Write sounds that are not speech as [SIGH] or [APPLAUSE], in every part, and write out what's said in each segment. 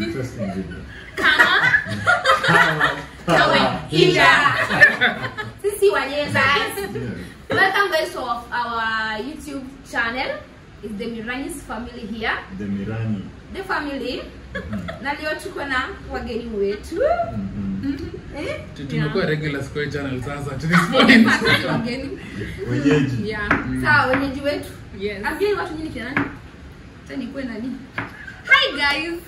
interesting video. Kama Kawaida. Sisi wanyeza. Welcome guys to our, our YouTube channel. It's the Miranis family here. The Mirani. The family. Na leo tuko na wageni wetu. Mhm. Eh? Tumekuwa regular square channel sasa to this point [LAUGHS] wageni. Wenyeji. Yeah. Sawa, wenyeji wetu. Yes. Ambieni watu nyinyi kina nani? Tani nikuwe nani? Hi guys.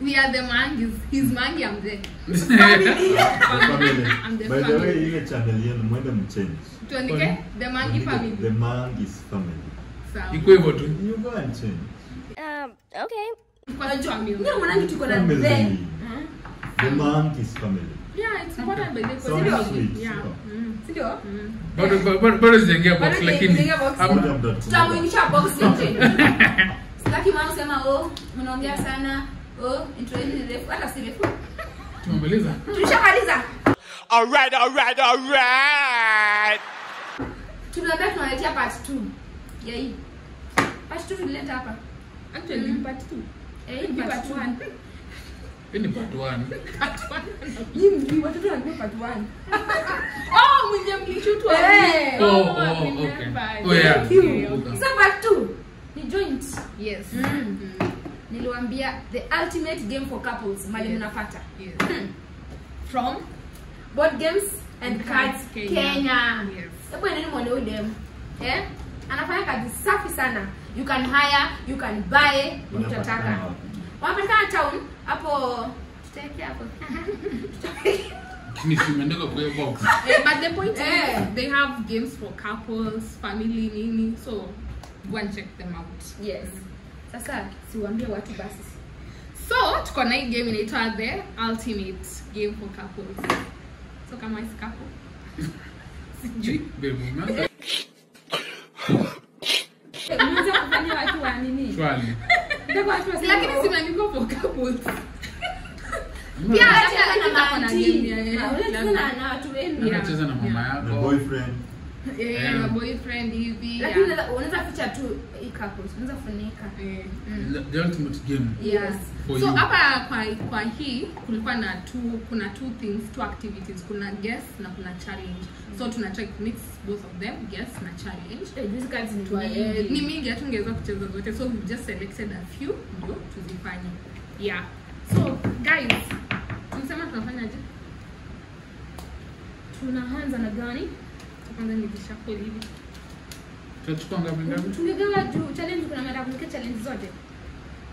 We are the Mangis. He's Mangi, I'm there. The [LAUGHS] family. I'm the By the way, family. ile channel yenu mwende mchange. Tuandike the Mangi The family. Mangis family. Sawa. iko hivyo tu You go and change. Um, okay. Kwa family. Nyinyi mwanangu tuko na Family. the. The Mangis family. Yeah, it's important by the. Yeah. Mm. Mm. bado bado- box lakini Tutamuingisha box yote. [LAUGHS] Sitaki oh, mnaongea sana. Oh, intro hili ni refu. Hata si refu. tumemaliza Tulishamaliza. Alright, alright, alright. Tunaambia tunaletea part 2 ya hii. Part 2 tulileta hapa. Actually, Mm. part two. Eh, ni Part part 1. hii ni part one Part one. Nyinyi mjui watoto wanajua part 1. [LAUGHS] Oh, mwenye mlishutwa. Eh. oh, Oh, oh, okay. oh yeah. Sasa part 2 ni joint. Yes. Mm. Mm. Niliwaambia the ultimate game for couples mali Yes. mnapata. Yes. [CLEARS THROAT] From Board games and In cards Kenya. Kenya. Yes. Hebu endeni mwone huyu dem. Eh? Anafanya kazi safi sana. You can hire, you can buy, mtataka. Wanapatikana town hapo tutaeke hapo. ni simeandika kwa box [LAUGHS] Eh, but the point yeah. is they have games for couples, family, nini. So go and check them out. Yes. Sasa siwaambie watu basi. So tuko na hii game inaitwa the ultimate game for couples. So kama is couple. [LAUGHS] Sijui. Eh, Unaweza kufanyia watu wa nini? swali Ndio watu wa for couples. pia hata hata na watu wengi unacheza na mama yako boyfriend. Eh, Eh. boyfriend hivi. Lakini unaweza- unaweza ficha tu hii couples. Unaweza funika. Eh. The- the ultimate game Yes. for so hapa kwa kwa hii kulikuwa na two kuna two things two activities kuna guess na kuna challenge so tuna try mix both of them guess na challenge Eh, hizi cards ni mingi. ni mingi hatungeweza kucheza zote so we just selected a few ndio tuzifanye yeah so guys tulisema tunafanyaje tunaanza na gani kwanza nikishako hivi. Tutachukua ngapi ngapi? Tungegawa juu challenge kuna mara kumke challenge zote.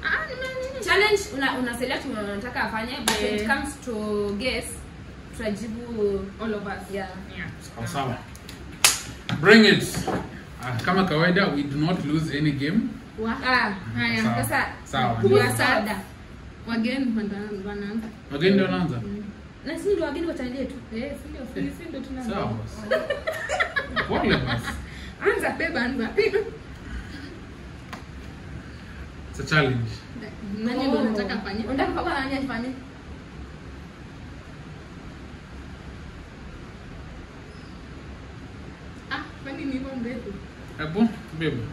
Ah nime nini? Challenge una, una select unataka afanye but yeah. it comes to guess tutajibu all of us. Yeah. Yeah. Sawa sawa. Bring it. Ah, kama kawaida we do not lose any game. Wa- ah haya sasa Sawa. kunywa sada. wageni wanaanza. Wageni ndio wanaanza na sisi ndio wageni wa channel yetu. Eh si ndio si si ndio tuna sawa. pole basi anza beba anza. It's a challenge. Nani ndio unataka afanye. Unataka baba nani afanye. Ah kwani ni hivyo mrefu? Hapo beba.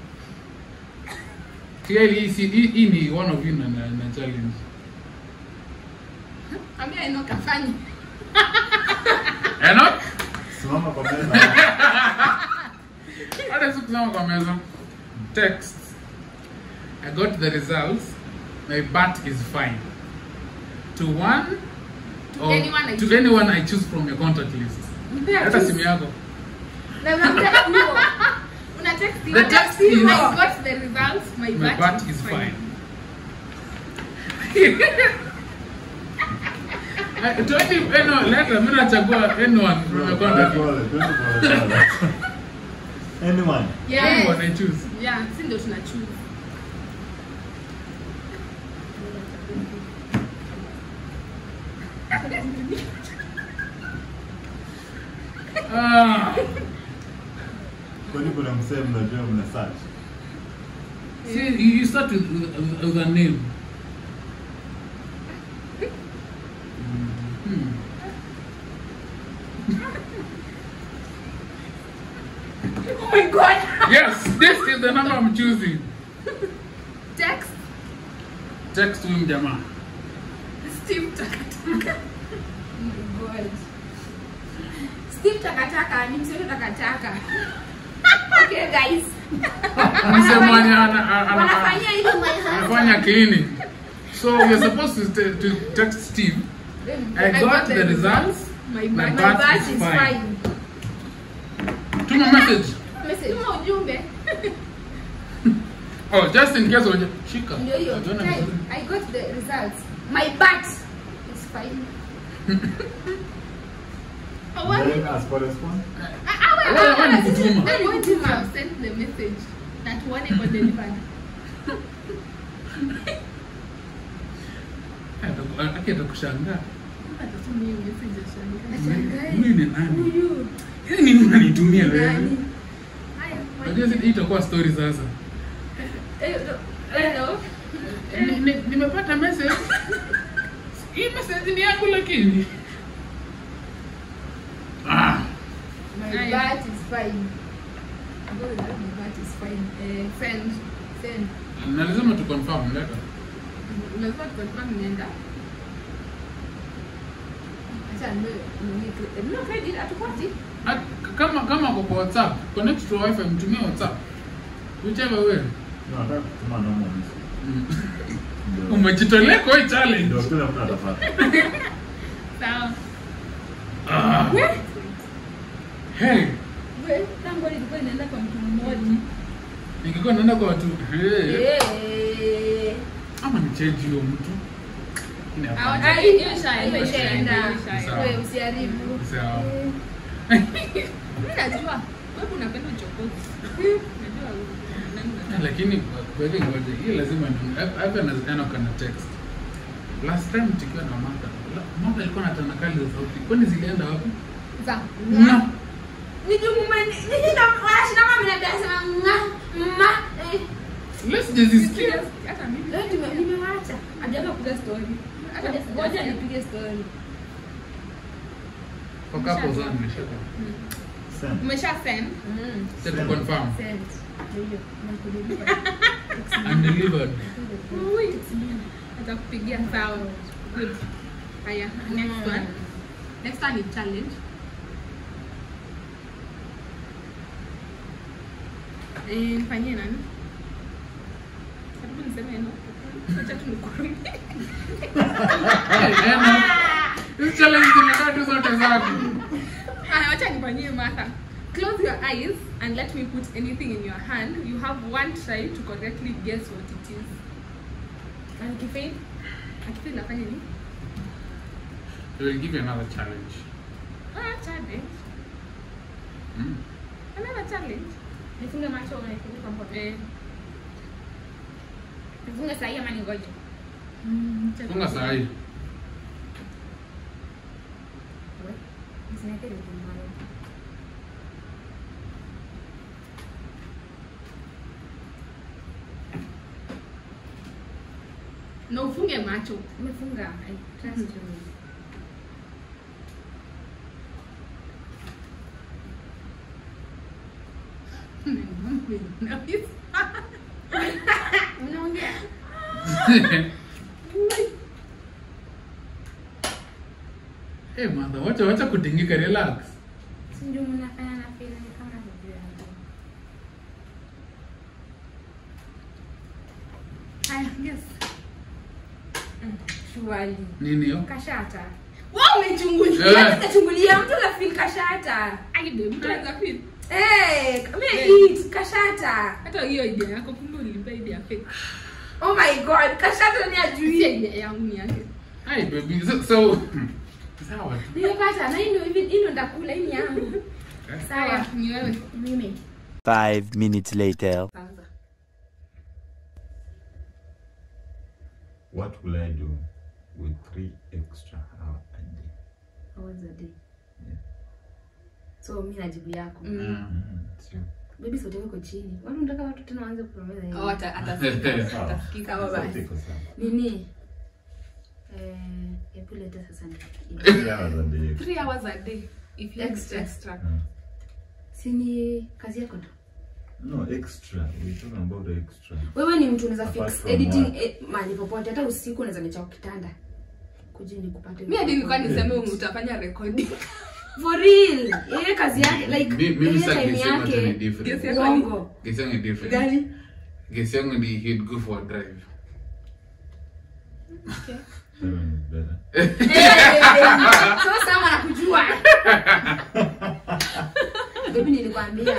Clearly hii ni one of you na challenge ambia Enoch afanye. Enoch? Simama kwa meza. [LAUGHS] hata kwa meza. Text. I got the results. My bat is fine. To one To or anyone I to choose. anyone i choose from your contact list. Hata simu yako. [LAUGHS] Una text The text is- I got the results. My, my bat is fine. Eh, [LAUGHS] to any- eno leta mimi nachagua anyone. Yeah i choose. Yeah si ndio tuna ah. Kwani kuna msee mnajua mna search? see you you start with, with, with a name this is the number I'm choosing. text text huyu mjamaa Steve takataka. God. Steve takataka ni msemo takataka. Okay guys. msemwani ana- [LAUGHS] ana- ana- Wanafanyia hivyo my husband. anafanya clinic so you're supposed to, to text Steve I got the results My My. My That is is fine. fine. tuma message Message. Tuma ujumbe. Oh just in case unaja- shika Ndio hiyo. Unajiona Time. vizuri. I got the results. My butt is fine. [LAUGHS] Then as for response, wewe ni kutuma Then you would have sent the message that one got delivered. [LAUGHS] Ataku- aki atakushangaa Atasoma hiyo message ashangaa. huyu ni nani Huyu. Hii ni nini unanitumia wewe Nani? Haya, Unajua itakuwa story sasa Hello. Ni- ni- nimepata message hii message ni yangu lakini ah My bat is fine. I my bat is fine. Eh, send. send. na lazima tu confirm leta Lazima nienda. Acha ndio credit. At- kama kama kwa WhatsApp connect to wifi mtumie WhatsApp whichever way nataka kutuma. Mm. Umejitolea kwa hii challenge ndio kila mtu atapata. [LAUGHS] Sawa. ah. hey We, tangu ilikuwa inaenda kwa mtu mmoja. nikikuwa naenda kwa watu hey. Eh. ama ni change huyo mtu. Ah, usiharibu. Sawa. Wewe unapenda uchokozi. [LAUGHS] Najua Yeah, lakini kweli ngoja hii lazima ni- hapa inawezekana kana text last time tikiwa na Martha Martha alikuwa na tanakali za sauti kwani zilienda wapi Za. na Ni jumu. Nini na wanashinda mama mnaambia sema nga ma. Eh. let's just skip hata mimi Leo nimewaacha. Hajaanza kupiga story. Hata ngoja nipige story. kwa kapo zao nimeshaka Send. umesha send. Mm. to confirm Send. [LAUGHS] Atakupigia sawa. Good. Haya, next Mm. one. Next one ni challenge. Eh, nifanyie nani? sababu niseme no Acha tu nikurudie. Hey, Emma, hizi challenge zimekaa tu zote zako Haya, wacha nifanyie Martha. Close your eyes and let me put anything in your hand. You have one try to correctly guess what it is. And nikifail, Akifi nafanya nini? we will give you another challenge Ah, challenge. mm. Another challenge. nifunge macho au nifunge mkono? Eh, Nifunge saa hii ama ningoje? funga saa hii We, usiniweke ufunge macho. umefunga. I trust you. [LAUGHS] Unaongea? [LAUGHS] hey, Martha, wacha wacha kutingika relax Surely. nini hiyo Kashata. Wewe umechungulia. Eh. Yaani nachungulia mtu la feel kashata. Ai, babe, mtu anaweza feel. Eh, mimi Eh. eat kashata. Hata hiyo idea yako kumbe ulimpa idea fake. Oh my god, kashata ni Si ajui. idea yangu ni yake. Hi baby so, so [LAUGHS] sawa tu Nimepata na hii ndio hivi hii ndakula hii yangu. Sawa, ni wewe. mimi. Five minutes later. What will I do with three extra hours a day? Hours a day. Yeah. So mimi najibu yako. Mm. Mm, sio. Baby sote wako chini. Watu nataka watu tena waanze kupromesa hiyo. Oh, ata- atasikia. [LAUGHS] Sawa. Atasikia. Sawa Sote basi. iko. Nini? Eh, hebu leta sasa ni Three hours a day. Three hours a day. If you Extra. extra. Mm. Sini kazi yako ndo. No, extra. We're talking about the extra. wewe ni mtu unaweza fix editing eh, mahali popote hata usiku unaweza nicha kitanda kuja nikupate mimi hadi nilikuwa niseme utafanya recording? [LAUGHS] For real. Ile kazi yake like mimi sasa time gesi ni different. Gesi yako ni- Gesi yangu ni different. gani Gesi yangu ni he'd go for a drive. okay. [LAUGHS] So sama nakujua [LAUGHS] Baby nilikwambia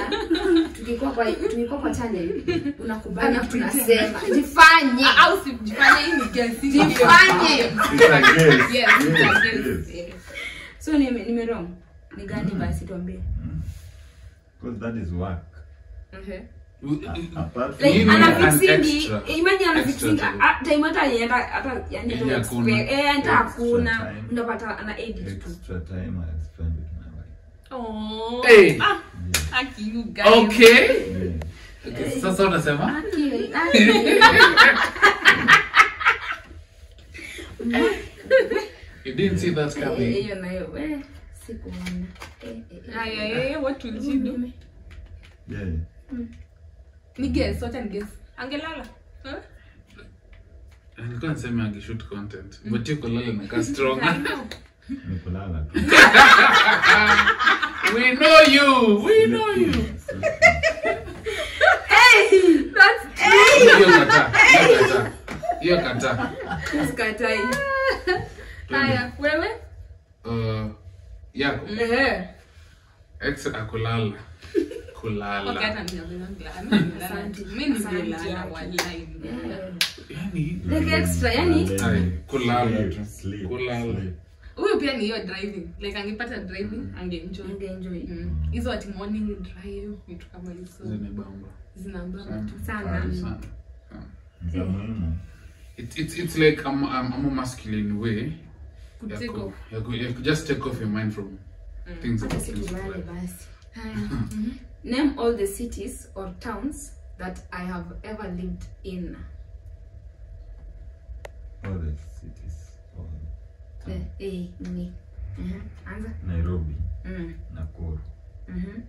tukikuwa kwa tukikuwa kwa channel unakubali tunasema. jifanye. Au sijifanye hii ni guess jifanye. Yes, Yes, so nime nimerong ni gani basi tuambie. Because that is work. Mhm. Apart from like Hii ni ana an fixingi extra. imagine ana Extra fixingi time. hata yenda hata yani hata hakuna. unapata ana edit tu. Extra time I spend with my. Oh. Hey. Ah, Yeah. aki you guys. Okay. Okay, Sasa unasema? Aki, aki. You didn't see that coming. hiyo nayo eh sikuona eh eh, eh. Aya, eh, eh, what will she do? Yeah. Ni guess, wacha ni guess. Angelala. Huh? Nilikuwa nasema angeshoot content. But yuko lala na ka strong. Ni kulala tu. [LAUGHS] We know you. We know you. Hey, That's Hiyo kata. Hiyo kata. Hiyo kata. Sikatai. Haya, wewe? Uh, yako. Ehe. Ex akulala. Okay, Kulala. hata ningelala. Ningelala. Asante. Mimi Asante ningelala, yake. wallahi. Eh. Yani Like extra yani Ay, kulala. Sleep, Kulala. Sleep. Huyu pia ni hiyo driving. Like angepata driving, mm. angeenjoy. ungeenjoy Mm. Hizo ati morning drive, vitu kama hizo. zinibamba. Zinabamba tu. sana. Sana. Sana. Za muhimu. It's, it's, it's like I'm, I'm, I'm a masculine way. ya Kutake ku- ya ku- ya ku just take off your mind from mm. things that hata you used to situlale like. basi [LAUGHS] mm-hmm. name all the cities or towns that i have ever lived in All the cities. Eh eh nini Mhm. anza Nairobi, Mm. Nakuru, Mhm.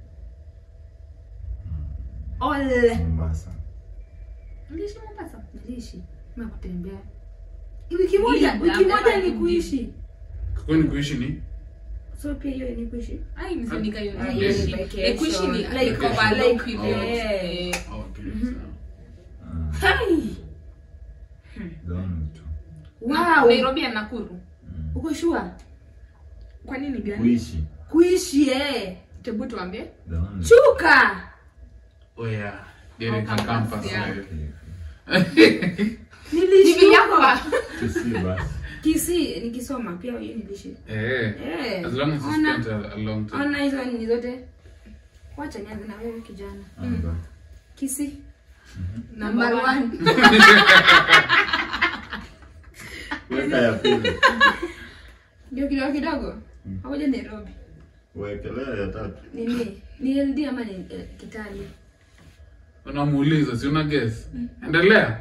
all Mombasa. Niliishi Mombasa? Niliishi. nimekutembea. Wiki moja, wiki moja ni kuishi kwa ni kuishi ni So pia hiyo ni kuishi. Ai, nisanika hiyo Ah, ni ni kuishi. Eh, kuishi ni Like, over like, eh. Eh, Oh, okay. Ah, Hai. Wow. Nairobi na Nakuru. Uko sure? Kwa nini gani? Kuishi. Kuishi eh. Tebu tuambie. Chuka. Oh yeah. Derek oh, campus yako Nilishuka. Kisi basi. Kisi nikisoma pia hiyo nilishi. Eh. Eh. As long as you spent a, a long time. Ona hizo ni zote. Wacha nianze na wewe kijana. Mm. Kisi. Mm -hmm. Mhm. Number 1. [LAUGHS] Weka ya pili. [LAUGHS] Ndio kidogo kidogo. Hawaja Nairobi. Wekelea ya tatu. Nini? Ni LD ama ni eh, Kitale? Unamuuliza, si una guess? Endelea.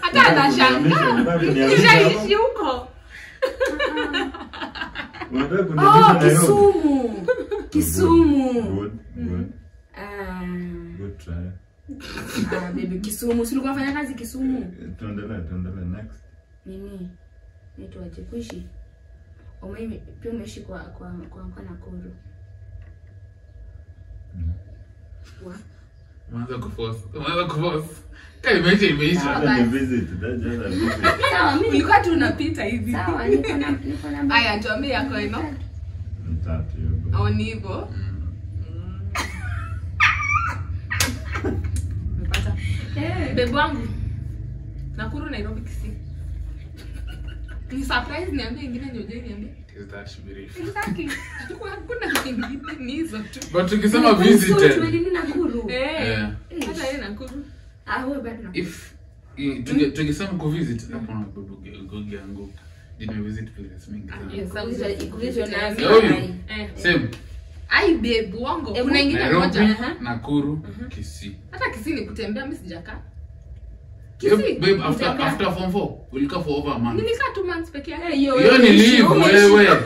Hata anashangaa. Hapo? huko. Unataka kuniamisha Oh, Nairobi? Kisumu. Kisumu. Good, good, Good try. [LAUGHS] ah, baby Kisumu. Si ulikuwa unafanya kazi Kisumu? Tuendelee, tuendelee next. Nini? Naitwa kuishi? Ume pia umeishi kwa kwa kwa, kwa Nakuru. Wa? Umeanza kuforce. Umeanza kuforce. Eh, imeisha imeisha. Ni visit, that's just a visit. Sawa, mimi nilikuwa tu napita hivi. sawa, niko na niko na Aya, tuambie yako ino. Mtatu tatu hiyo. Au ni hivyo? Umepata. Eh. Bebe wangu. Nakuru, Nairobi, Kisii. Ni surprise niambie ingine nyoje je niambie. Is that shibirifu? Exactly. Hakuna kingine ni hizo tu. But tukisema So, visited. tumelini Nakuru. Eh. Eh. Hata yeye Nakuru. Ah, wewe bado Nakuru. If tukisema kuvisit hapo na gogi yangu. Did visit places mingi sana. Yes. Oh. Eh. Same. Ai babe. Eh, Kuna ingine moja moja. -huh. Nakuru, Kisii. Hata Kisii ni kutembea mimi sijakaa. Babe, Kisii. babe, after kutembea. after form 4, ulikaa for over a month. Nilikaa two months peke yake. Hiyo Hiyo wewe ni leave wewe.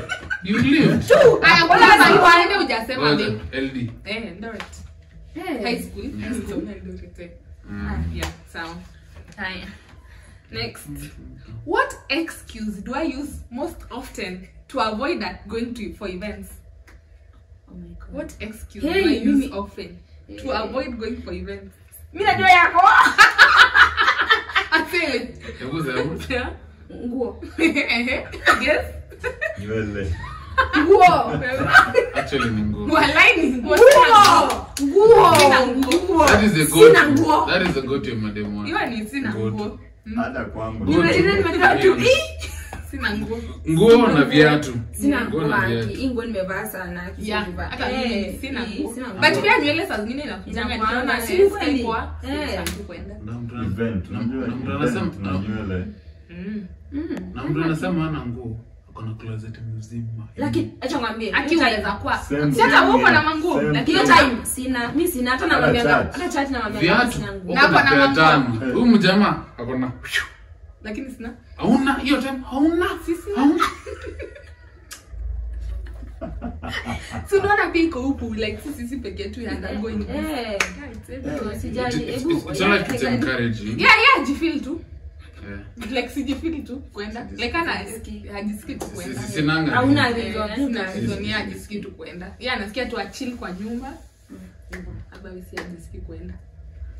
You live. [LAUGHS] Aya, kuna hujasema babe. LD. Eh, Eldoret. Eh. High school. Eldoret. Mm. Yeah, sawa. Haya. Next. What excuse do I use most often to avoid that going to for events? Oh. What excuse Hey, do I use mimi- often to avoid going for events? mi najua yako. [LAUGHS] Nguo. Yes. nywele. Nguo. Actually ni nguo. Walai ni nguo. nguo. Nguo. Nguo. That is a Sina nguo. That is a one you are ni sina Nguo. Hata kwangu. Ile Sina nguo. Nguo na viatu. sina Nguo na viatu. hii nguo nimevaa sana. Yeah, kisivaa hata mimi sina nguo. But pia nywele saa zingine inakuja. Naona si kwa Eh. kwenda. Na mtu ana- event. na- mtu anasema- na nywele. Mm. na mtu anasema ana nguo. Kuna closet mzima. Lakini acha ngwambie akiweza kwa kuwa. Si hata wewe uko na manguo, lakini hiyo time sina mimi sina. Hata na namwambia hata chat namwambia viatu. sina nguo. Na kwa na na manguo. huyu mjamaa akona Lakini sina. Hauna hiyo time hauna Sisi hauna [LAUGHS] Si unaona pia iko huku like si sisi peke yetu ya undergoing this. eh guys, hebu sijali hebu Yeah, yeah, jifeel tu. Yeah. Like sijifeel tu kwenda. Like ana hajisikii tu kwenda. Sisi sinanga Hauna hiyo, reason, hiyo ni hajisiki reason, yeye hajisikii tu kwenda. Yeye anasikia tu achill kwa nyumba. Mm. Abawi si hajisikii kwenda.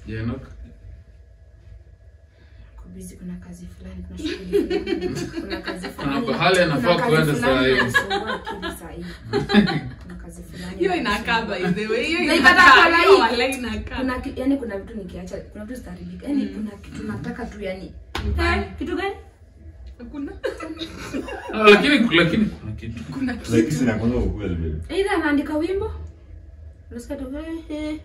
Yeah, no. Busy kuna kazi fulani kuna shughuli [LAUGHS] kuna kazi fulani pahali anafaa kuenda saa Hiyo inakaa by the way. Hiyo kuna yani kuna vitu nikiacha kuna vitu zitaharibika. Yani kuna kitu nataka tu yani. Eh, kitu gani? Ah, lakini lakini kuna kitu. Kuna lakini sina kwanza ukweli vile. Aidha anaandika wimbo eh, eh,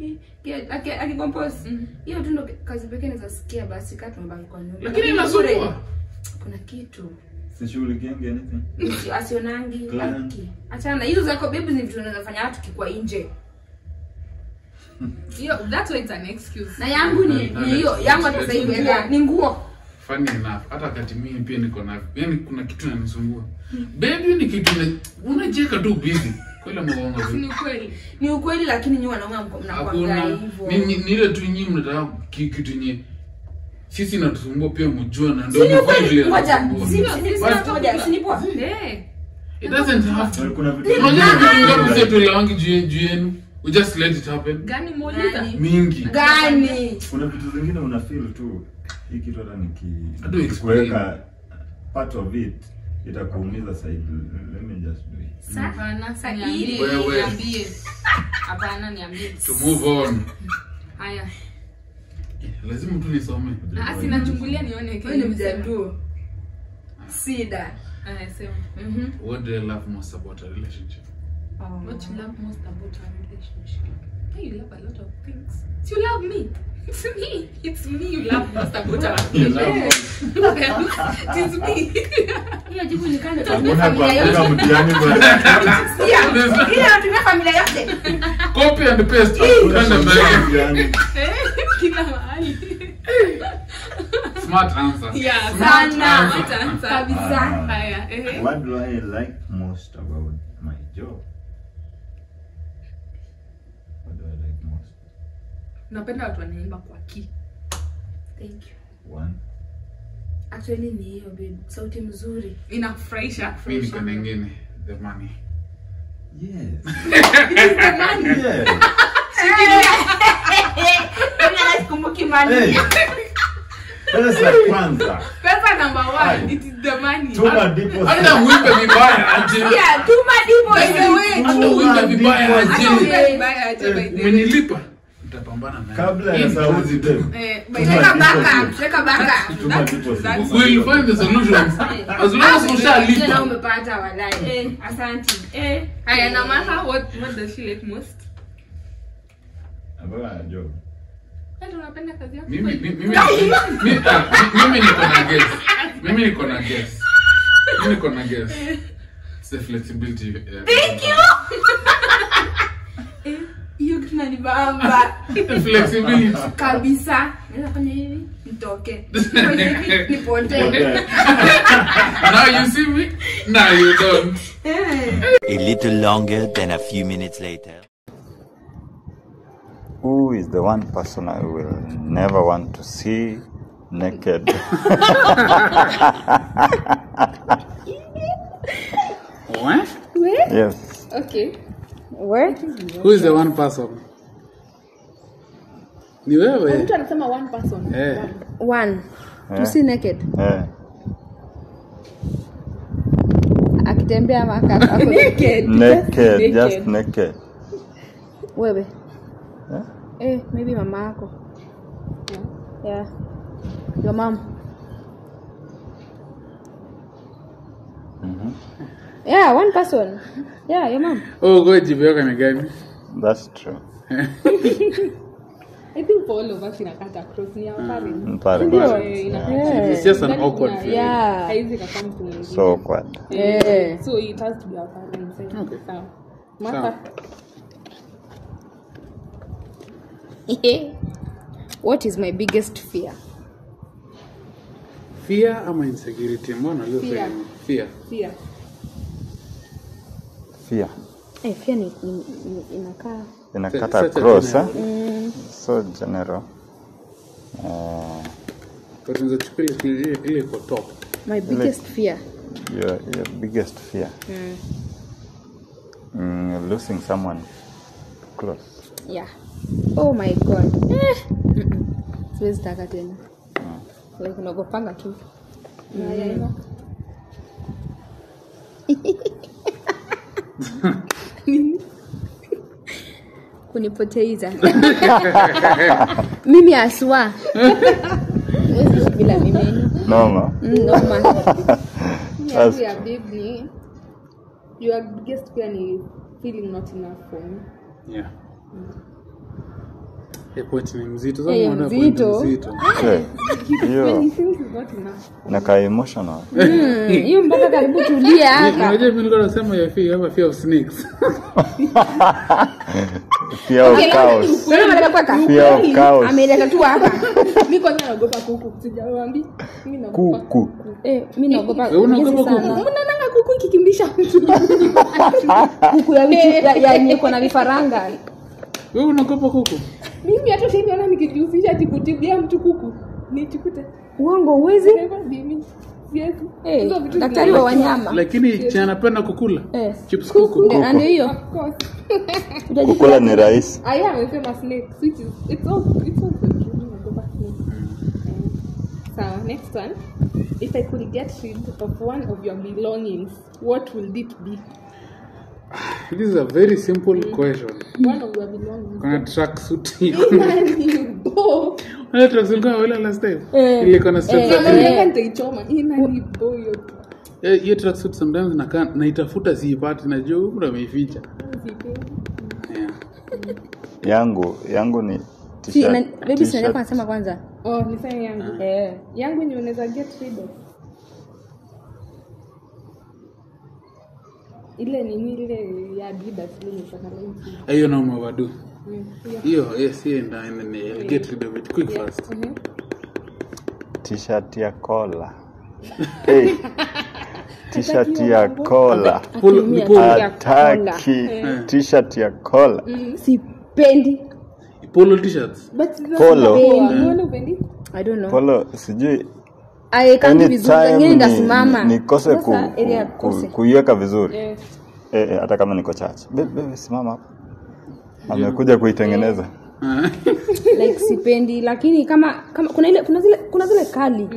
eh, eh, aki- akicompose hiyo tu ndo kazi pekee naweza sikia basi kaa tumebaki kwa nyumba. Lakini inasumbua. kuna kitu. Sishughulikiangi anything. Asionangi achana hizo zako baby ni vitu unaweza watu kikwa nje. [LAUGHS] Hiyo that's why it's an excuse. na yangu ni ni hiyo yangu hata sasa hivi ni nguo. Funny enough hata wakati mimi pia niko na yani kuna kitu inanisumbua. Baby ni kitu unacheka tu busy kweli ni kweli. ni ukweli lakini nyi wanaume hivyo. Ni, ile tu nyinyi mnataka kitu nye sisi natusumbua pia mjua na ndio vile Ngoja? Eh. it doesn't have to. Kuna vitu unajua tuelewangi juu yenu? We just let it happen. Gani muuliza? Mingi. Gani? Kuna vitu zingine una feel tu. Hii kitu hata niki kuweka part of it itakuumiza saidi let me just do it Hapana, Sa- niambie, Wewe. niambie. Hapana, niambie. to move on Haya. lazima tu nisome Ah, si nachungulia nione wewe ni mjaduo sida Aya, sema. Mhm. what do you love most about a relationship What you love most about a relationship? Hey, you love a lot of things. You love me. It's me. It's me you love most about You love relationship. [LAUGHS] It's me. hiyo jibu ni kama [LAUGHS] tunatumia familia yote mtihani bwana. Sikia, ile natumia familia yote copy and paste Hakuna mbele. Kila mahali. smart answer Yeah, Sana. smart answer. kabisa. Haya, eh. What do I like most about my job? What do I like most? Napenda watu wanaimba kwa ki. thank you One. actually ni hiyo babe sauti mzuri Inakufurahisha. Mimi kwa na the money Yes. Jamani. [LAUGHS] Yes. kumbuki mani Hey. Pesa kwanza. Pesa number one, it is the money. Tuma deposit. hata uimbe vibaya aje Yeah, tuma By the deposit. way, hata uimbe vibaya aje the way. umenilipa nitapambana naye. Kabla ya Saudi dem. Eh, Weka backup, weka backup. We will find the solution. [LAUGHS] as long as Tena ushalipa umepata walai eh asante. Eh Haya, na Maha, what what does she like most? About a job. Wewe unapenda kazi yako? mimi mimi mimi mi- mi- mimi niko na guess. Mimi niko na guess. Mimi niko na guess. It's the flexibility thank you [LAUGHS] hiyo kitu nanibamba [LAUGHS] flexibility kabisa naweza fanya hivi nitoke [LAUGHS] hivi nipotee now you see me No, you don't. Eh. A little longer than a few minutes later. Who is the one person I will never want to see naked? What? [LAUGHS] Where? yes. Okay. Where? Who is the one person? Ni wewe. mtu anasema one person Eh. One. Eh. To see naked. Eh. Akitembea ama naked. Naked, just naked. Wewe. Eh? Eh, maybe mama yako. Yeah. Your mom. Yeah, one person. Yeah, your mom. Oh, go jibu yako ni gani? That's true. i think for all of us inakata cross ni our parents Mpare. Eh, inakata It's just an awkward feeling. Yeah. haizi kaka mtu mwingine So awkward. Yeah. so it has to be our parents. Okay. sawa Martha, [LAUGHS] What is my biggest fear? Fear ama insecurity? Mbona leo Fear. sema? Fear. fear Fear. Eh, fear ni, ni, ni inakaa Inakata Such cross, eh? mm. So general. Uh, ile iko top. my biggest fear. your, your biggest fear. Mm, Mm, losing someone close. Yeah. Oh my god. Eh. Siwezi taka tena. Like unagopanga tu. Ya ina. [LAUGHS] [LAUGHS] kunipoteiza [LAUGHS] mimi aswa bila mimi. Noma. Mm, noma. [LAUGHS] Ya baby your biggest pia ni feeling not enough for me. Yeah. Point ni mzito. Eh, point mzito. mzito. Not enough inakaa emotional. Mm, hiyo mpaka karibu tulia hapa Unajua mimi nilikuwa nasema ya fear ama fear of snakes. Fear of cows. Unaona anataka kuweka? Fear of cows. ameleta tu hapa mi kwanza naogopa kuku sijawambi mi naogopa Kuku. eh, mi naogopa unaogopa kuku? sana. kuku ikikimbisha mtu [LAUGHS] kuku ya yenye vifaranga Wewe unaogopa kuku? Mimi hata shiniona nikijihusisha tikutibia mtu kuku nichukute uongo uwezi Eh, daktari wa wanyama. Lakini chanapenda anapenda kukula. yes. Chips kuku. Ndio- hiyo. [LAUGHS] Kukula ni rahisi. aya amesema snake which is it's all it's all good. Eh, sawa next one. If i could get rid of one of your belongings what will it be This is a very simple question. one of your belongings Kuna tracksuit. Wala last time. Eh. Ile kuna Eh. nitaichoma inani. Eh, hiyo tracksuit sometimes nakaa naitafuta siipati najua huyu mtu ameificha. Yeah. Yangu yangu ni Si, na- t-shirt. baby nilikuwa nasema kwanza oh niseme yangu eh. yangu ni unaweza get rid of ile nini ile ya Adidas ile ni. Hiyo na. Mm, hiyo. Yes, hiyo ndio ni get rid of it quick Yeah. fast. Mhm. T-shirt ya kola. [LAUGHS] Hey. T-shirt ya kola. Pull, ni Atumia pull, ya kola. Ataki. T-shirt ya kola. sipendi polo t-shirts. But Polo. Polo sijui aikangi vizuri ni- ndasimama. nikose ku, ku, ku, kuiweka vizuri. Eh, eh, e, hata kama niko chache. Bebe simama hapo. Amekuja kuitengeneza. Like sipendi lakini kama kama kuna ile kuna zile kuna zile kali.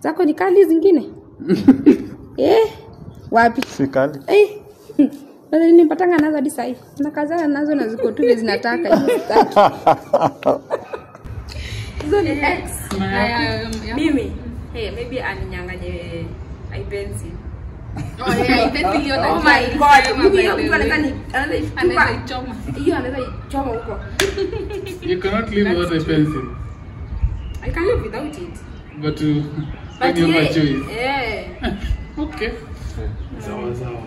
Zako ni kali zingine? [LAUGHS] Eh? Wapi? Si kali. Eh? [LAUGHS] Nipatanga nazo hadi sahii. Nakazana nazo na ziko tu vile zinataka. [LAUGHS] Sitaki. Hizo ni ex mimi hey, maybe aninyanganye ipenzi Oh, yeah, oh jua my ilisema, god mimi by hiyo the mtu way. anaweza ni anaweza Anaweza itupa ichoma. hiyo anaweza ichoma huko You cannot live without a pencil. i can live without it But to but you have a choice. eh Okay. Sawa sawa.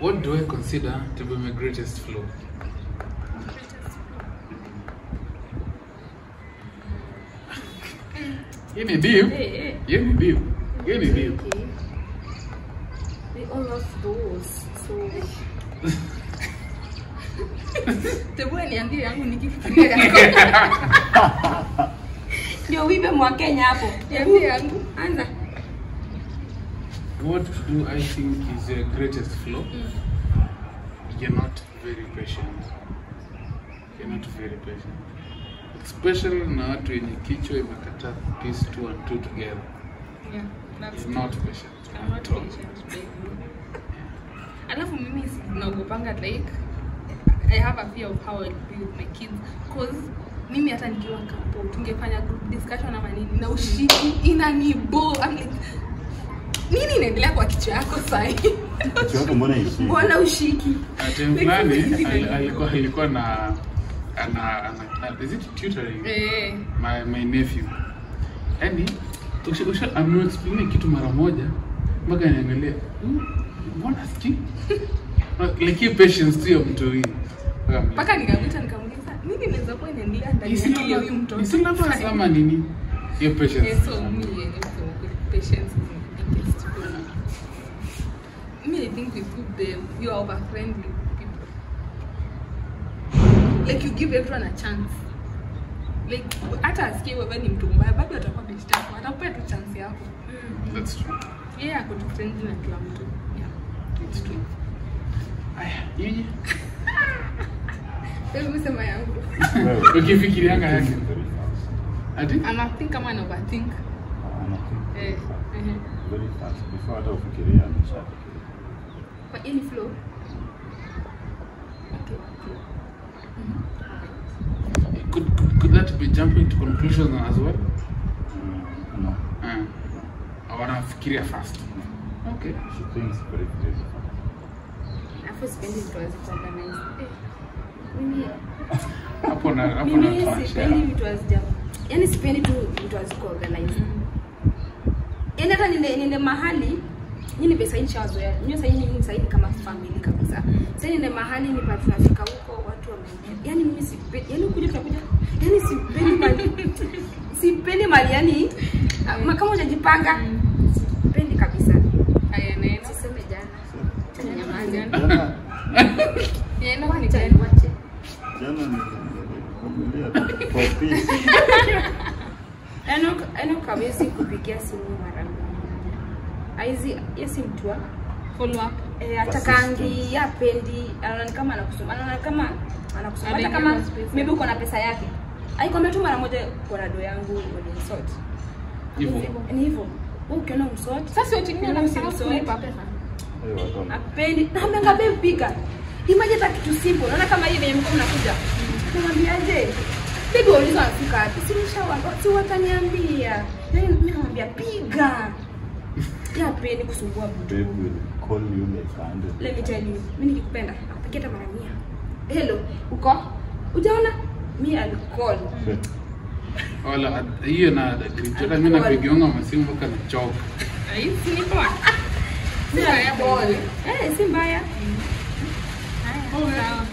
What do I consider to be my greatest flaw? Hii me deep. Eh. Hii ni deep. Hii ni deep. Okay. We all love those. So Tebu niambie yangu nikifikiria. ndio wibe mwa Kenya hapo. Niambie yangu. Anza. What do I think is the greatest flaw? You're not very patient. You're not very patient. Especially na watu wenye kichwa imekataa piece two and two together. Yeah, that's not patient. I'm not at patient, baby. Alafu mimi naogopanga like I have a fear of how I'll be with my kids cause mimi hata nikiwa kapo tungefanya group discussion ama nini na ushiki inanibo I'm like nini inaendelea kwa kichwa yako sahi Kichwa yako mbona ishi? Mbona ushiki? Alikuwa na ana ana is it tutoring eh my my nephew. yani usha ameexplain kitu mara moja mpaka niangalia "Hmm, mbona siki like [LAUGHS] patience tu ya mtu hii Mpaka nikakuta nikamuuliza nini inaweza kuwa inaendelea ndani ya huyu mtoto sama nini? Hiyo patience. yes, so me yenye patience is the biggest thing. Me, I think with put them you are over friendly. Like you give everyone a chance. Like hata asikie wewe ni mtu mbaya, bado atakuwa best yako, atakupea tu chance yako. That's true. Yeye ako tu friendly na kila mtu. Yeah. That's true. Aya, yeye. [LAUGHS] Hebu sema yangu. Wewe. Ukifikirianga yake. Very fast. Ati? Ana think ama ana overthink. Eh, very fast. eh. Very fast. Before hata ufikiria ameshafikiria. Kwa ili flow. Okay. Could, could, could that be jumping to conclusions as well? Mm, No. Uh, wanafikiria fast. Okay. She thinks very, crazy. sipendi vitu. Eh, Mimi [LAUGHS] Hapo na hapo na mimi tunashare. sipendi vitu hazija. Yaani sipendi tu vitu hazikuorganize. Yaani hata niende niende mahali ni pesa hii nishawazoea. Nyinyi sasa hivi sasa hivi kama family kabisa. Sasa niende mahali tunafika huko watu wameingia. Yaani mimi sipendi. yani kuja tunakuja. Yaani sipendi mali. sipendi mali yani ma- kama hujajipanga. Sipendi kabisa. Haya, neno Siseme jana. Jana, kwa Wacha niwache. jana. Enoch Enoch hawezi kupigia simu mara moja. Aizi yesi mtu wa Follow up. eh, atakangi yapendi anaona kama anakusoma anaona kama anakusoma hata kama maybe uko na pesa yake. Aikwambia tu mara moja kwa na do yangu ni sort. Hivyo. Ni hivyo. Wewe ukiona msort Sasa pesa? Eh, watu apendi na mbenga be mpiga imaje hata kitu simple. naona kama hivi venye mko mnakuja. Namwambiaje? Bibi wauliza wanafika wapi? Si nishawaambia, si wataniambia. yani mimi namwambia piga. Ya pendi kusumbua mtu. Call you a hundred Let me tell you, mimi nikikupenda akupikia hata mara mia. Hello, uko? Ujaona? Mi I'll call. Wala hiyo na agree. Mimi napigionga masimu mpaka nachoka. Ai, ni poa. Mi Sawa, ya I'll call. bwana. Eh, si mbaya. Haya, sawa.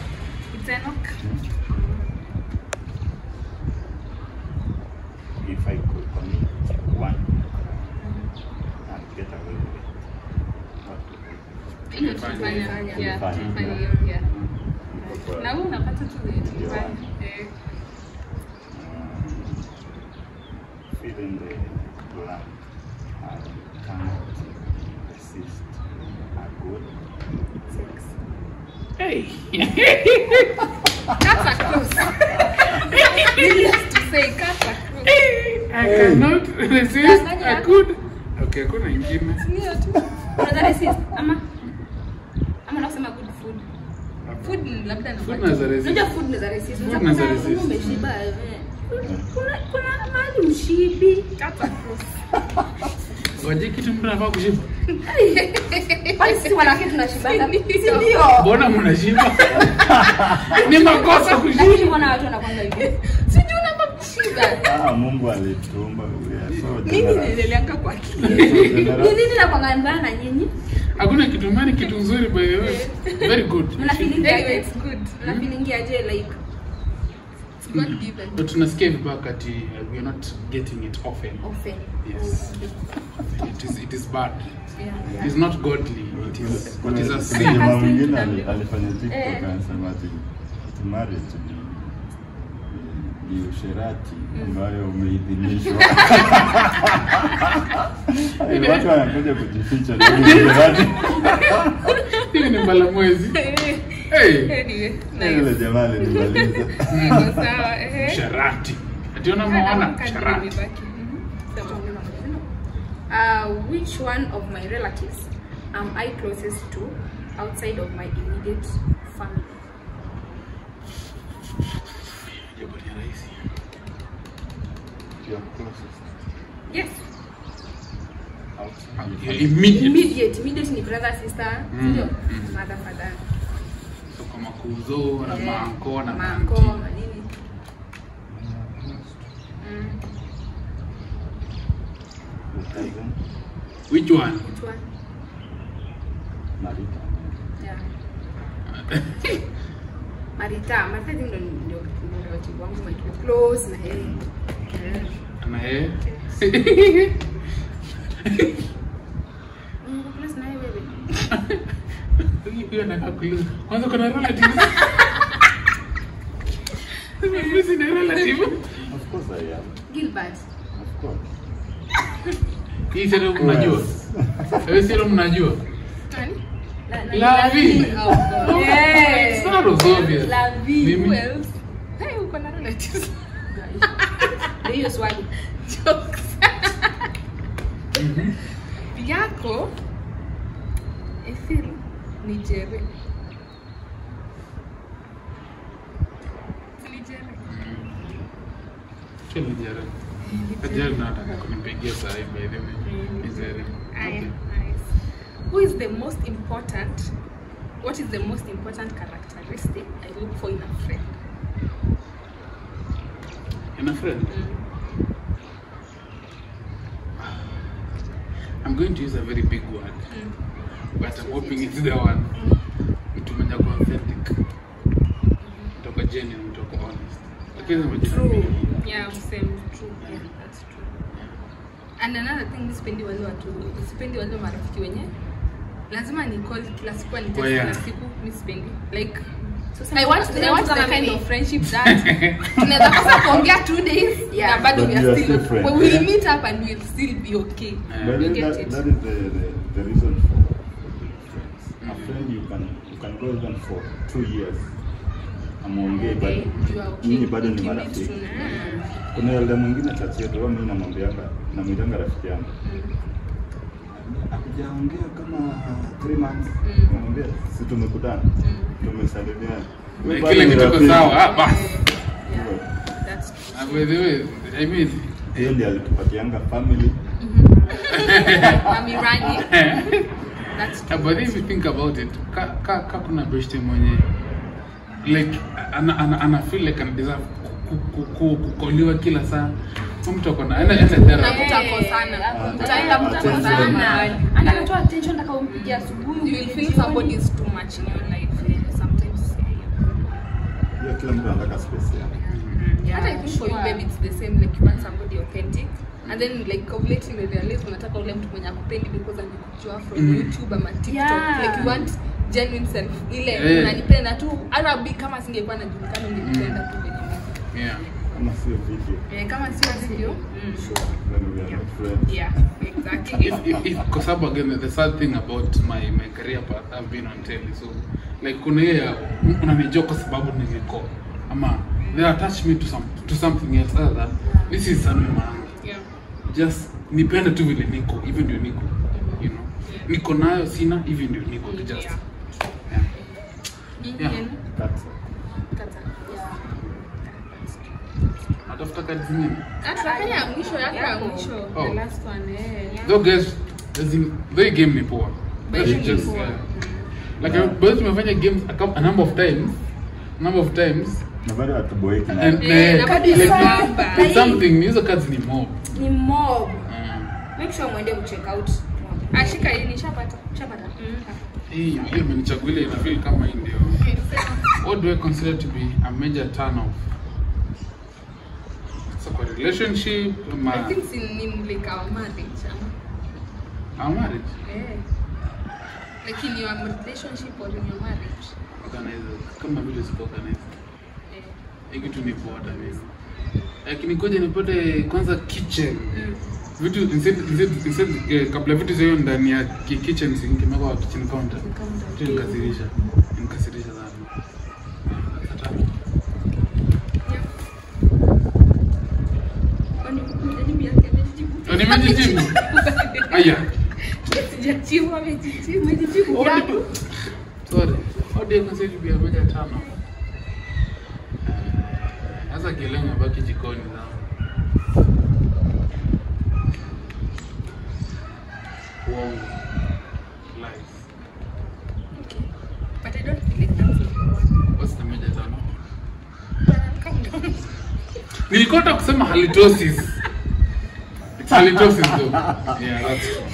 If I could commit one and get away with it, what. Yeah, yeah. Na wewe unapata tu vile Eh. the blood and cannot resist a good sex. Hey. Cut across. Needless to say, cut across. I cannot resist. I could. Okay, kuna ingine. Ndio tu. Unaweza resist ama ama unasema good food. Food ni labda Food resist. Unajua umeshiba. eh. Kuna mshibi. cut across. Kitu mtu anafaa kushiba. [LAUGHS] Kwani sisi wanawake tunashibanga? Si Ndio. Mbona mnashiba? [LAUGHS] Ni makosa kushiba. Lakini mbona watu wanakwanga hivi? Sijui unapa kushiba. Ah, Mungu alituumba we so mimi generous. kwa akili? Ni nini nakwanga mbaya na nyinyi? Hakuna kitu mbaya, kitu nzuri by the way. Very good. Mna feeling Feeling aje like But tunasikia vibaya kati uh, we are not getting it often. Often. Yes. [LAUGHS] It is it is bad. Yeah. It is not godly. It is it is a sin. mama mwingine alifanya Eh. TikTok anasema ati ati marriage ni ni usherati ambayo umeidhinishwa. [LAUGHS] Eh, Watu wanakuja kujificha na ni usherati. Yule jamaa alinimaliza. [LAUGHS] Sawa. Sharati. Ationa sharati. Uh, which one of my relatives am I closest to outside of my immediate family? Yes. immediate. Immediate. Immediate ni brother, sister, Mm, mm. Mother, father. So kwa makuzo na Eh, maanko na maanko, maanti. manini. Mm. Your cousin, Which one? Which one? Marita. Yeah. [LAUGHS] Marita, Marita I think ndo ndio ndio relative wangu mwenye tuko close na yeye. Eh. Na yeye? Mwenye uko close na yeye wewe. Hiyo nataka kuuliza. Kwanza kuna relatives. Mimi sina relative. Of course I am. Gilbert. Of course. Hii sio mnajua. Wewe sio mnajua. Nani? La- la- Yeah. Oh. Yes. It's not obvious. Lavi. Mimi- Hey, uko na relatives. [LAUGHS] Hiyo swali. Jokes. Yako, I feel ni Jerry. Ni Jerry. Sio Jaren. Jaren nataka kunipigia saa hii by the way. Ni Jaren. Aya, Okay. nice. Who is the most important? What is the most important characteristic I look for in a friend? And a friend. Mm. I'm going to use a very big word, mm. But I'm hoping it's the one. Mtu mwenye ako authentic. Mtoka genuine, mtoka honest. Lakini True. Yeah, Yeah, saying True. Yeah, that's true. And another thing, sipendi wale watu, sipendi wale marafiki wenye lazima ni call kila siku ni text Oh, yeah. kila siku, mi sipendi. Like Sasa I want, I want the kind of friendship that [LAUGHS] tunaweza kosa kuongea two days Yeah. na bado we are still, we will yeah. meet up and we'll still be okay. Yeah. You get that, it. that is the, the, the reason for. Friend you can you can go even for two years. Amwongee nyinyi bado ni marafiki. Kuna yule mwingine chache tu mimi namwambianga namwitanga rafiki yangu. Akujaongea kama 3 months. Mm. Namwambia si tumekutana. Tumesalimiana. Na kila kitu sawa. Ah, basi. Ah, I mean, Hiyo ndiyo alitupatianga family. [LAUGHS] [LAUGHS] That's true. but if you think about it, ka, ka, ka kuna beshte mwenye like ana, ana, ana feel like ana deserve ku- ku- ku- kukoliwa kila saa. Mtu ako na ana ana therapy. Unakuta ako sana. Utaenda mtu ako attention. Anatoa umpigia asubuhi. You will feel somebody is too much in your life sometimes. yeah kila mtu anataka space yake. Hata for you baby it's the same like you want somebody authentic and then like of late you unataka ule mtu mwenye akupendi because amekujua from Mm. YouTube ama TikTok Yeah. like you want genuine self ile Eh. unanipenda tu hata kama singekuwa najulikana ungenipenda tu venye. Yeah. Kama sio video, Eh, kama sio video mm. then we are not friends. yeah exactly if, if, if, kwa sababu again the sad thing about my my career path I've been on telly so like kuna ile "Mm, unanijua kwa sababu niliko ama they attach me to some to something else other than this is just nipende tu vile niko hivyo ndio niko you know niko nayo sina hivi ndio niko just Yeah. yeah. yeah. Yeah. That's it. Kata. kadi zingine ya mwisho yako ya mwisho Oh. the last one though guys as game ni poa But just yeah. like yeah. but tumefanya games a, couple, a number of times number of times Na bado hatuboeki na- and na bado like, samba. it's something hizo cards ni mob Ni mob. Mm. Make sure mwende mcheck out. ashika hii nishapata Ushapata? hii hiyo imenichagulia ina feel kama hii ndio what do I consider to be a major turn off kwa relationship ma I think si ni like our marriage. ama- our marriage Eh. Like in your relationship or in your marriage. organized kama vile sipo organized Eh. hii kitu ni poa mimi lakini ngoja nipate kwanza kitchen. Vitu instead instead eh, kabla vitu zio ndani ya ki- kitchen sink wa kitchen counter. Kitu nikasirisha nikasirisha sana. Nimejijibu aya Sijajibu, amejijibu. Yeah. yangu. sorry. Audio kwa sasa bia moja tano Eh, sasa kilenga baki jikoni na uongo lies Okay. But I don't what's the tano nilikota kusema halitosis It's halitosis though yeah that's true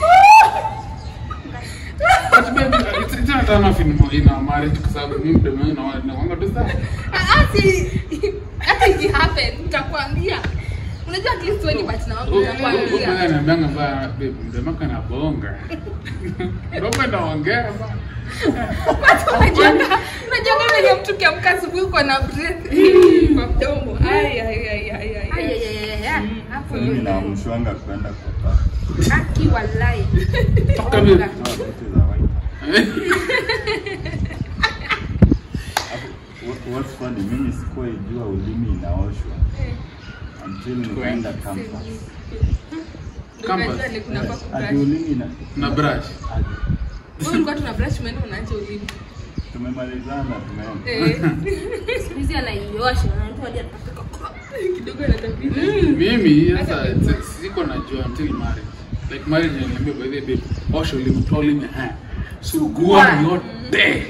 but baby it's, it's not enough in, in our marriage kwa sababu mimi mdomo wangu na hata ikihappen, nitakwambia. Unajua at least wewe ni partner wangu, nitakwambia. naambianga ba babe mdomo wako anabonga [LAUGHS] ndio naongea ba Unajuanga- unajuanga venye mtu kiamka asubuhi kwa na breath kwa mdomo. Mimi naamshwanga kwenda kwa wallahi. [LAUGHS] Toka babe. Toa vitu za white. Hapo, What's mimi sikuwa ijua ulimi inaoshwa. Until nikaenda campus. Campus. ati ulimi ina na brush. Ati Wewe ulikuwa tuna brush umeenda unaacha ulimi. tumemalizana tumeenda. Eh, [LAUGHS] Siku hizi anaiosha na mtu hadi anataka kidogo anatapika. mimi sasa si- siko najua until marriage. Like marriage niliambia by the way babe osha ulimi toa ulimi eh. Sugua yote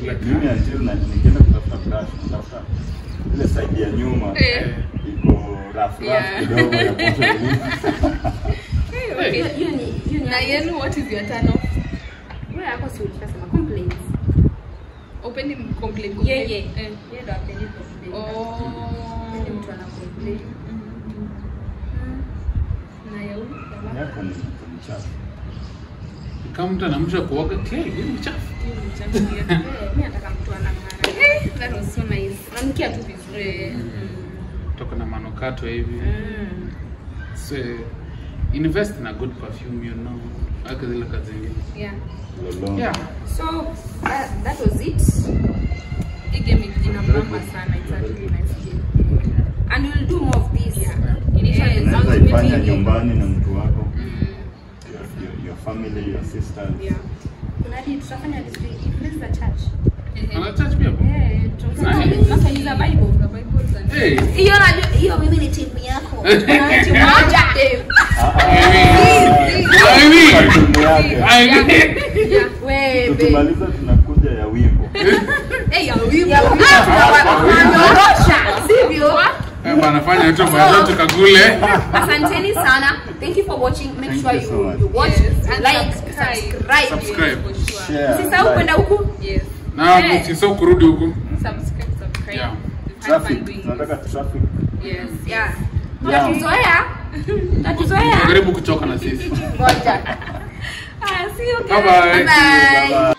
Mimi until na nikienda kutafuta brush, natafuta ile side ya nyuma Eh. iko rough Yeah. rough kidogo ya [LAUGHS] kuosha. Eh, ni Na yenu what is your turn off? wewe yako si ulikasema complaints. Opening complaint. Yeye. Eh. Yeye ndo apendi complaint. Oh. Mtu ana complaint. Na ya huyu? Yako ni mchafu. Kama mtu anamsha kuoga clearly ni chafu mimi nataka mtu anang'ara. Eh, that was so nice. Nanukia tu vizuri. toka na manukato hivi Mm. so invest in a good perfume you know aka zile kazi zingine Yeah. Lolongo. yeah So that, that was it. Hii game inabamba sana. It's a really nice game. And we'll do more of this. Yeah. Initially, Yeah, it nyumbani na mtu wako, Mm. your, your, your family, your sisters. Yeah. Kuna hadi tutafanya this is church. Ana church pia Eh, Bible. Hiyo hiyo mimi ni timu yako. Kuna moja. Wewe. Tunakuja ya wimbo. [LAUGHS] Eh, ya wimbo. Ya [LAUGHS] tunanyorosha. Sivyo? Eh, bana fanya tu baadaye Asanteni sana. Thank you for watching. Make Thank sure you so you, watch, Yes, like, subscribe. subscribe. Share, Usisahau kwenda huku. Yes. na msisahau kurudi huku Subscribe, subscribe. Yeah. Traffic, tunataka traffic. Yes. Yeah. Karibu [LAUGHS] kuchoka na sisi Ngoja. [LAUGHS] Ah, see you guys. Bye-bye. Bye-bye. Bye-bye.